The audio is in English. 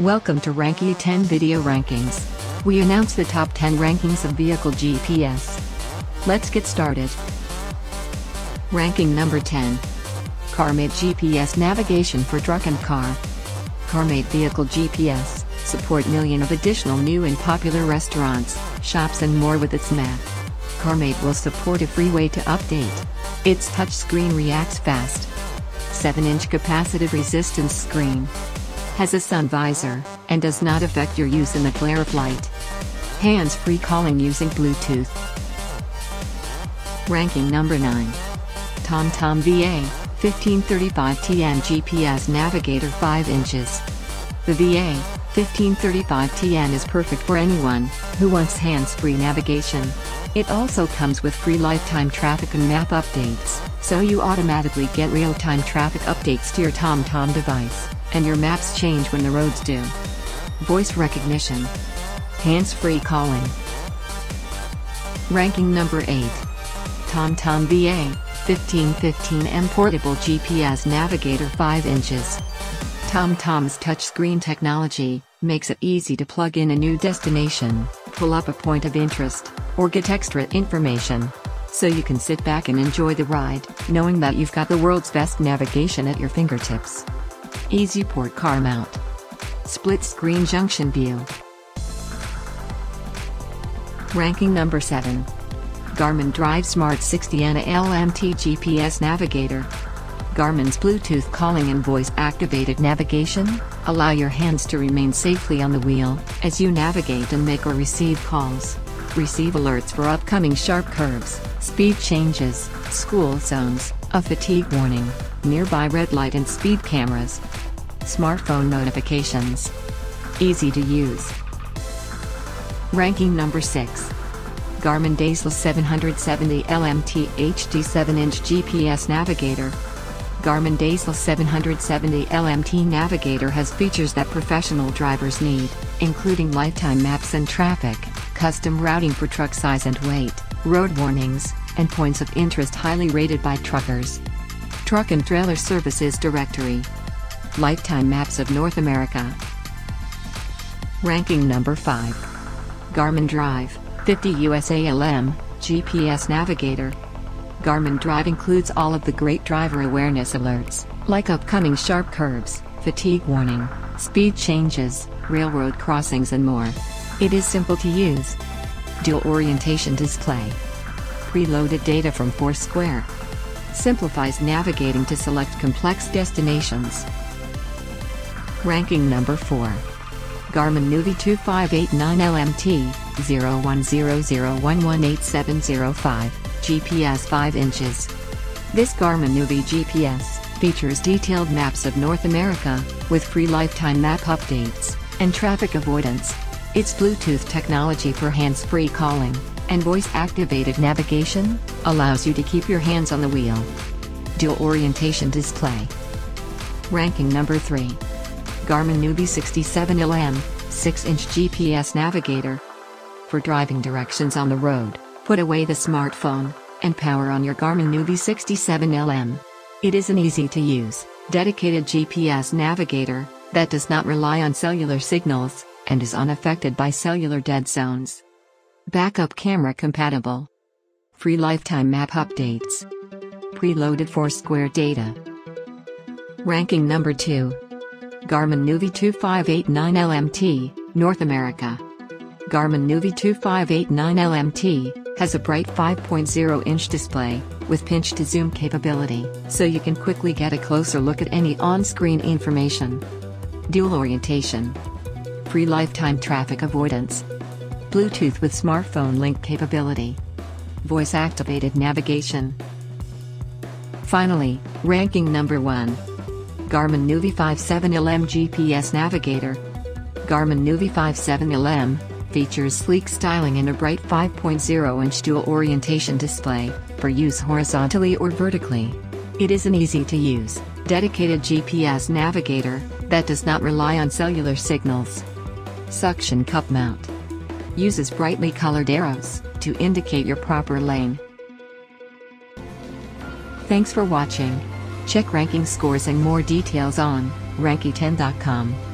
Welcome to Ranky 10 Video Rankings. We announce the top 10 rankings of vehicle GPS. Let's get started. Ranking number 10. CarMate GPS Navigation for Truck and Car. CarMate Vehicle GPS support million of additional new and popular restaurants, shops and more with its map. CarMate will support a free way to update. Its touchscreen reacts fast. 7-inch capacitive resistance screen. Has a sun visor, and does not affect your use in the glare of light. Hands-free calling using Bluetooth. Ranking number 9. TomTom VIA, 1535TN GPS Navigator 5 inches. The VIA, 1535TN is perfect for anyone who wants hands-free navigation. It also comes with free lifetime traffic and map updates, so you automatically get real-time traffic updates to your TomTom device, and your maps change when the roads do. Voice recognition. Hands-free calling. Ranking number 8. TomTom VIA, 1515M Portable GPS Navigator 5 inches. TomTom's touchscreen technology makes it easy to plug in a new destination, pull up a point of interest, or get extra information. So you can sit back and enjoy the ride, knowing that you've got the world's best navigation at your fingertips. Easy port car mount. Split screen junction view. Ranking number 7. Garmin Drive Smart 60 NA LMT GPS Navigator. Garmin's Bluetooth calling and voice activated navigation allow your hands to remain safely on the wheel as you navigate and make or receive calls. Receive alerts for upcoming sharp curves, speed changes, school zones, a fatigue warning, nearby red light and speed cameras. Smartphone notifications. Easy to use. Ranking number 6. Garmin dēzl 770 LMT HD 7-inch GPS Navigator. Garmin dēzl 770 LMT Navigator has features that professional drivers need, including lifetime maps and traffic, custom routing for truck size and weight, road warnings, and points of interest highly rated by truckers. Truck and Trailer Services Directory. Lifetime Maps of North America. Ranking number 5. Garmin Drive, 50 USALM, GPS Navigator. Garmin Drive includes all of the great driver awareness alerts, like upcoming sharp curves, fatigue warning, speed changes, railroad crossings and more. It is simple to use. Dual orientation display. Preloaded data from Foursquare. Simplifies navigating to select complex destinations. Ranking number 4. Garmin Nuvi 2589 LMT, 0100118705, GPS 5 inches. This Garmin Nuvi GPS features detailed maps of North America, with free lifetime map updates, and traffic avoidance. Its Bluetooth technology for hands-free calling, and voice-activated navigation, allows you to keep your hands on the wheel. Dual orientation display. Ranking number 3. Garmin Nuvi 67LM, 6-inch GPS navigator. For driving directions on the road, put away the smartphone, and power on your Garmin Nuvi 67LM. It is an easy-to-use, dedicated GPS navigator, that does not rely on cellular signals, and is unaffected by cellular dead zones. Backup camera compatible. Free lifetime map updates. Preloaded Foursquare data. Ranking number 2. Garmin Nuvi 2589 LMT, North America. Garmin Nuvi 2589 LMT has a bright 5.0-inch display with pinch to zoom capability, so you can quickly get a closer look at any on-screen information. Dual orientation. Free lifetime traffic avoidance. Bluetooth with smartphone link capability. Voice activated navigation. Finally, ranking number 1. Garmin Nuvi 57LM GPS Navigator. Garmin Nuvi 57LM features sleek styling and a bright 5.0-inch dual orientation display, for use horizontally or vertically. It is an easy-to-use, dedicated GPS navigator, that does not rely on cellular signals. Suction cup mount. Uses brightly colored arrows, to indicate your proper lane. Thanks for watching. Check ranking scores and more details on Ranky10.com.